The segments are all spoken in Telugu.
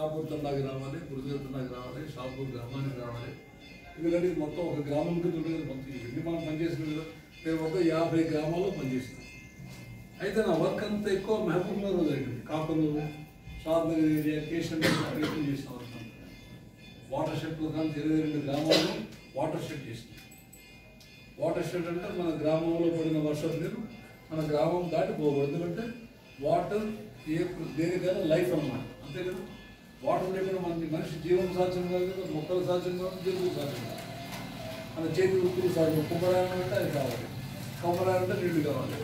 షాపూర్ తండాకి రావాలి గురుదేవ్ తండాకి రావాలి షాపూర్ గ్రామానికి రావాలి ఎందుకంటే మొత్తం ఒక గ్రామం కింద ఉండేది మొత్తం ఇవన్నీ మనం పనిచేసిన కదా నేను మొత్తం యాభై గ్రామాల్లో పనిచేసిన. అయితే నా వర్క్ అంతా ఎక్కువ మహబూబ్ నగర్ జరిగింది. కాపూరు షాద్నగర్ ఏరియా కేషన్ ప్రయత్నం చేసిన వర్క్ అంతా. వాటర్ షెడ్లు కానీ ఇరవై రెండు గ్రామాల్లో వాటర్ షెడ్ చేసిన. వాటర్ షెడ్ అంటే మన గ్రామంలో పడిన వర్షం నీరు మన గ్రామం దాటి పోకూడదు. ఎందుకంటే వాటర్ ఏ దేనికైనా లైఫ్ అన్నమాట. అంతే కదా? వాటర్ లేకుండా మన మనిషి జీవనం సాధ్యం కాదు మొక్కలు సాధ్యం కాదు జంతువులు సాధ్యం కాదు. మన చేతి వృత్తులు సాధ్యం. కుమ్మరాలంటే అది కావాలి. కొమ్మరాలంటే నీళ్ళు కావాలి.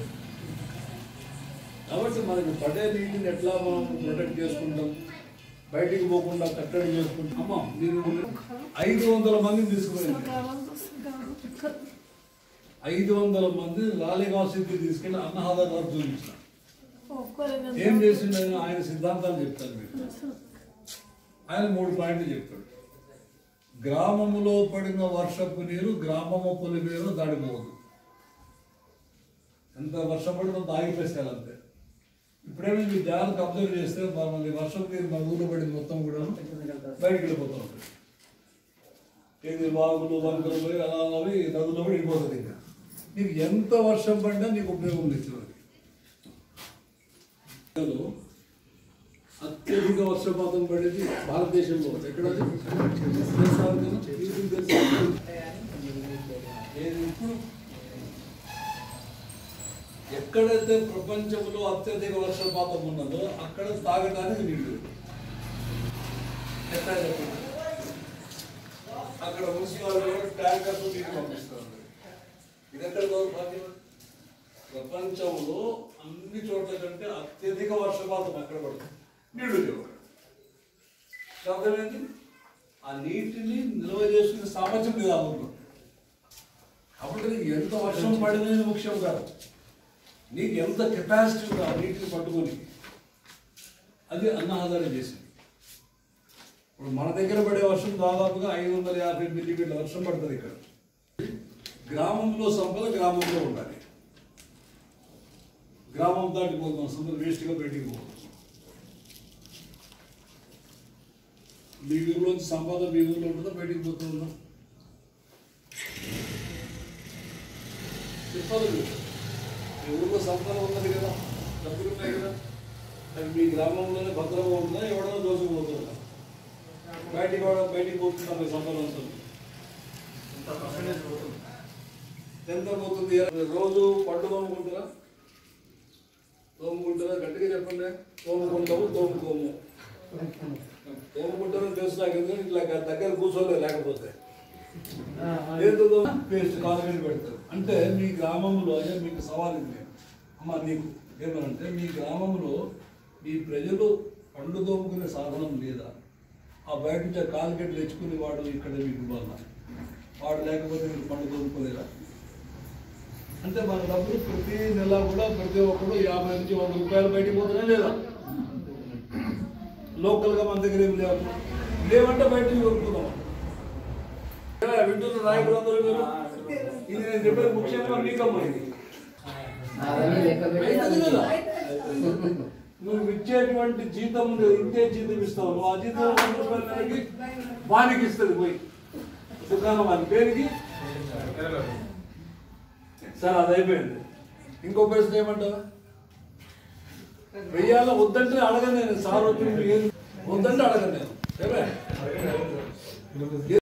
కాబట్టి మనకి పడే నీటిని ఎట్లా మనం ప్రొటెక్ట్ చేసుకుంటాం? బయటికి పోకుండా కట్టడి చేసుకుంటాం. అమ్మ నేను ఐదు వందల మందిని తీసుకుపోయింది ఐదు వందల మంది లాలిగావ్ సిద్ధి తీసుకెళ్ళి అన్నహాదార్ వరకు చూపించిన ఏం చేసిండు ఆయన ఆయన సిద్ధాంతాలు చెప్తాను మీకు ఆయన మూడు పాయింట్లు చెప్తాడు. గ్రామములో పడిన వర్షపు నీరు గ్రామము పొలి మీద దాడిపోదు. ఎంత వర్షం పడినా ఆగిపోయేస్తారు అంతే. ఇప్పుడేమో మీ జాగ్రత్త అబ్జర్వ్ చేస్తే మనల్ని వర్షం నీరు మన ఊళ్ళో పడింది మొత్తం కూడా బయటకు వెళ్ళిపోతూ ఉంటుంది. ఏది బాగులు వంకలు పోయి అలా అలా నదులో పడి వెళ్ళిపోతుంది ఇంకా. నీకు ఎంత వర్షం పడినా నీకు ఉపయోగం తెచ్చేవారు అత్యధిక వర్షపాతం పడేది భారతదేశంలో ఎక్కడ ఎక్కడైతే ప్రపంచంలో అత్యధిక వర్షపాతం ఉన్నదో అక్కడ తాగడానికి నీళ్ళు అక్కడ మున్సిపాలిటీ కూడా నీళ్ళు పంపిస్తారు. ఇది ఎక్కడ దౌర్భాగ్యం ప్రపంచంలో అన్ని చోట్ల కంటే అత్యధిక వర్షపాతం ఎక్కడ పడుతుంది? అర్థమైంది ఆ నీటిని నిల్వ చేసుకునే సామర్థ్యం లేదు ఆ ఊర్లో కాబట్టి నీకు ఎంత వర్షం పడినది ముఖ్యం కాదు. నీకు ఎంత కెపాసిటీ ఉందో ఆ నీటిని పట్టుకొని అది అన్నహాదారం చేసింది. ఇప్పుడు మన దగ్గర పడే వర్షం దాదాపుగా ఐదు వందల యాభై మిల్లీమీటర్ల వర్షం పడుతుంది ఇక్కడ. గ్రామంలో సంపద గ్రామంలో ఉండాలి. గ్రామం దాటిపోతున్నాం సంపద వేస్ట్గా బయటికి మీ ఊర్లోంచి సంపద మీ ఊర్లో ఉంటుందా బయటికి పోతుందా చెప్పాలి మీరు. మీ ఊర్లో సంపద ఉన్నది కదా డబ్బులు ఉన్నాయి కదా. అది మీ గ్రామంలోనే భద్రంగా ఉంటుందా ఎవడో దోచుకుపోతుందా? బయటికి కూడా బయటికి పోతుందా మీ సంపద ఉంటుంది ఎంత పోతుంది. రోజు పట్టు తోముకుంటారా? తోముకుంటారా? గట్టిగా చెప్పండి. తోముకుంటాము తోముకోము. తోముకుంటారో తెలుసు నాకు ఎందుకంటే ఇట్లా దగ్గర కూర్చోలేదు లేకపోతే. ఏదో పేస్ట్ కాలు పెడతారు. అంటే మీ గ్రామంలో అయ్యా మీకు సవాల్ ఇది. అమ్మ నీకు ఏమనంటే మీ గ్రామంలో మీ ప్రజలు పండు తోముకునే సాధనం లేదా? ఆ బయట నుంచి కాలుగడ్డలు తెచ్చుకుని వాడు ఇక్కడ మీకు ఇవ్వాలా? వాడు లేకపోతే మీరు పండు తోముకోలేరా అంటే మన డబ్బులు ప్రతి నెల కూడా ప్రతి ఒక్కరు యాభై నుంచి వంద రూపాయలు బయటికి పోతున్నాయి లేదా? లోకల్గా మన దగ్గర ఏం లేవు. లేవంటే బయటికి కొనుక్కుందాం. వింటున్న నాయకులు అందరూ మీరు ఇది నేను చెప్పేది ముఖ్యంగా మీకమ్మా ఇది. నువ్వు ఇచ్చేటువంటి జీతం ఇంతే జీతం ఇస్తావు. నువ్వు ఆ జీతం వంద వానికి ఇస్తుంది పోయి. దుకాణం అని పేరుకి. సరే అది అయిపోయింది. ఇంకో ప్రశ్న ఏమంటావా? వెయ్యాల వద్దంటే అడగను నేను సార్ వచ్చి మీరు ఏం- వద్దంటే అడగను నేను ఏమే?